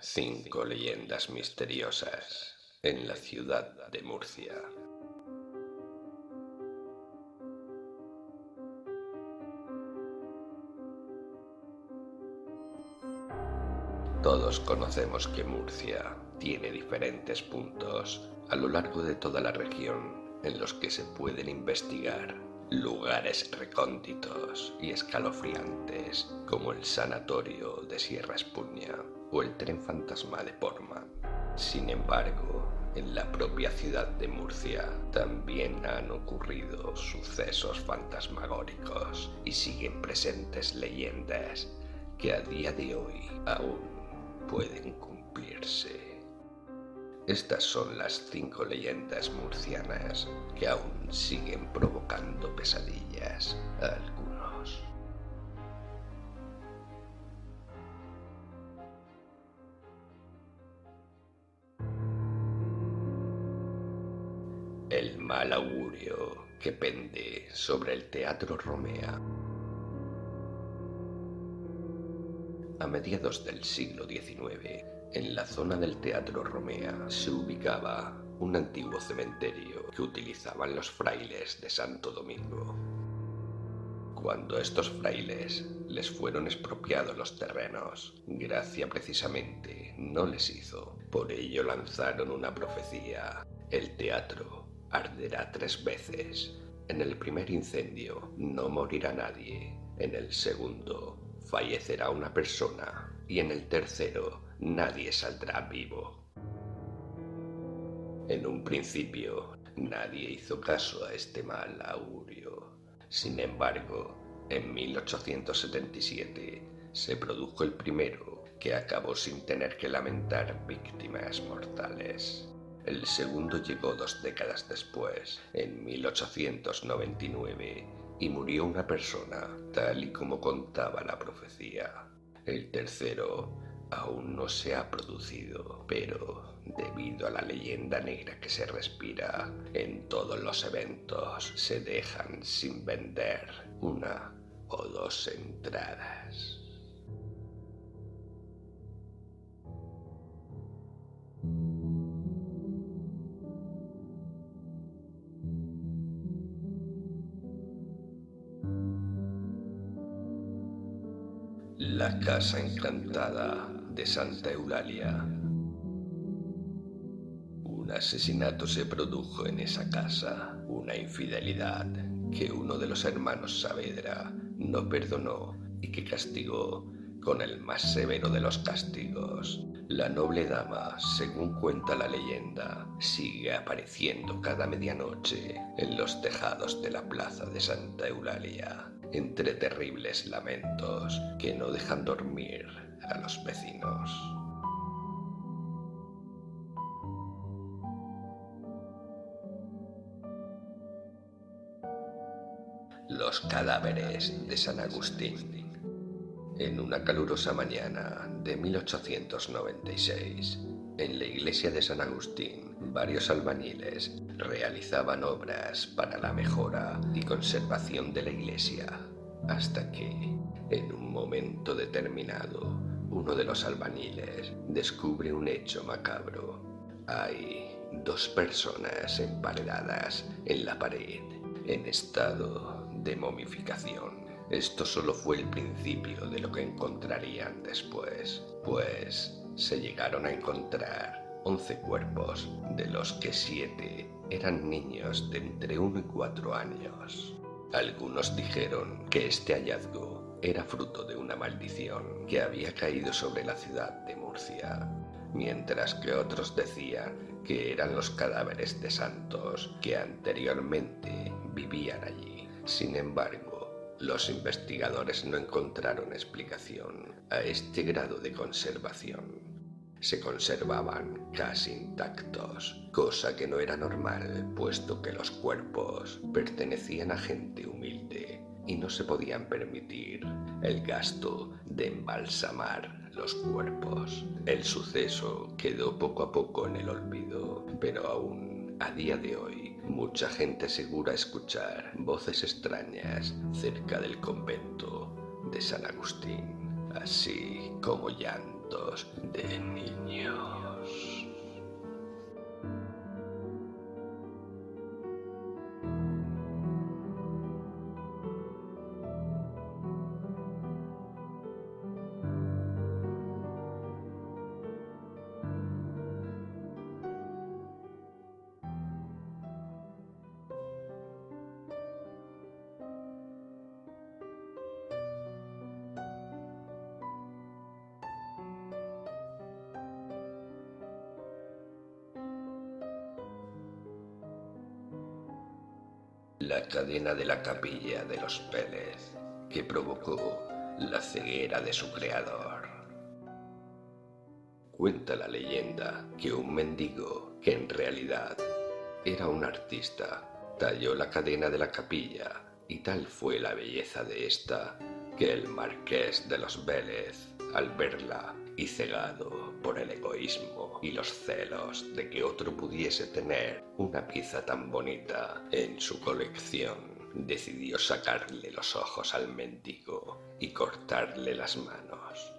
Cinco leyendas misteriosas en la ciudad de Murcia. Todos conocemos que Murcia tiene diferentes puntos a lo largo de toda la región en los que se pueden investigar lugares recónditos y escalofriantes como el sanatorio de Sierra Espuña o el tren fantasma de Portman. Sin embargo, en la propia ciudad de Murcia también han ocurrido sucesos fantasmagóricos y siguen presentes leyendas que a día de hoy aún pueden cumplirse. Estas son las cinco leyendas murcianas que aún siguen provocando pesadillas a El mal augurio que pende sobre el Teatro Romea. A mediados del siglo XIX, en la zona del Teatro Romea se ubicaba un antiguo cementerio que utilizaban los frailes de Santo Domingo. Cuando estos frailes les fueron expropiados los terrenos, Gracia precisamente no les hizo. Por ello lanzaron una profecía. El teatro arderá tres veces. En el primer incendio no morirá nadie. En el segundo fallecerá una persona. Y en el tercero nadie saldrá vivo. En un principio, nadie hizo caso a este mal augurio. Sin embargo, en 1877 se produjo el primero que acabó sin tener que lamentar víctimas mortales. El segundo llegó dos décadas después, en 1899, y murió una persona, tal y como contaba la profecía. El tercero aún no se ha producido, pero debido a la leyenda negra que se respira en todos los eventos, se dejan sin vender una o dos entradas. La casa encantada de Santa Eulalia. Un asesinato se produjo en esa casa, una infidelidad que uno de los hermanos Saavedra no perdonó y que castigó con el más severo de los castigos. La noble dama, según cuenta la leyenda, sigue apareciendo cada medianoche en los tejados de la plaza de Santa Eulalia, entre terribles lamentos que no dejan dormir a los vecinos. Los cadáveres de San Agustín. En una calurosa mañana de 1896, en la iglesia de San Agustín, varios albañiles realizaban obras para la mejora y conservación de la iglesia, hasta que, en un momento determinado, uno de los albañiles descubre un hecho macabro. Hay dos personas emparedadas en la pared, en estado de momificación. Esto solo fue el principio de lo que encontrarían después, pues se llegaron a encontrar 11 cuerpos, de los que siete eran niños de entre 1 y 4 años. Algunos dijeron que este hallazgo era fruto de una maldición que había caído sobre la ciudad de Murcia, mientras que otros decían que eran los cadáveres de santos que anteriormente vivían allí. Sin embargo, los investigadores no encontraron explicación a este grado de conservación. Se conservaban casi intactos, cosa que no era normal, puesto que los cuerpos pertenecían a gente humilde y no se podían permitir el gasto de embalsamar los cuerpos. El suceso quedó poco a poco en el olvido, a día de hoy mucha gente asegura escuchar voces extrañas cerca del convento de San Agustín, así como llantos de niños. La cadena de la capilla de los Vélez, que provocó la ceguera de su creador. Cuenta la leyenda que un mendigo, que en realidad era un artista, talló la cadena de la capilla y tal fue la belleza de esta que el marqués de los Vélez, al verla y cegado por el egoísmo y los celos de que otro pudiese tener una pieza tan bonita en su colección, decidió sacarle los ojos al mendigo y cortarle las manos.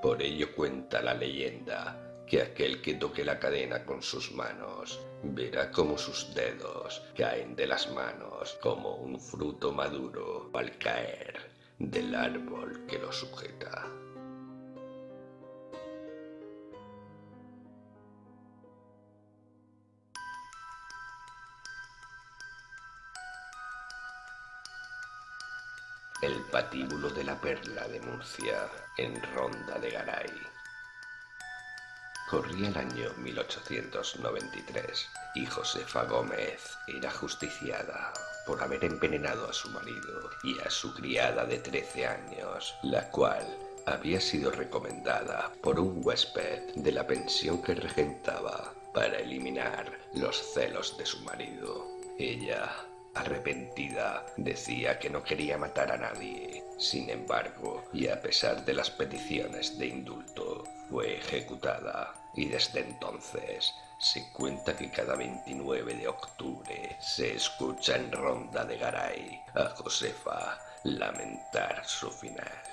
Por ello cuenta la leyenda que aquel que toque la cadena con sus manos verá como sus dedos caen de las manos como un fruto maduro al caer del árbol que lo sujeta. Patíbulo de la perla de Murcia en Ronda de Garay. Corría el año 1893 y Josefa Gómez era justiciada por haber envenenado a su marido y a su criada de 13 años, la cual había sido recomendada por un huésped de la pensión que regentaba para eliminar los celos de su marido. Ella, arrepentida, decía que no quería matar a nadie. Sin embargo, y a pesar de las peticiones de indulto, fue ejecutada y desde entonces se cuenta que cada 29 de octubre se escucha en Ronda de Garay a Josefa lamentar su final.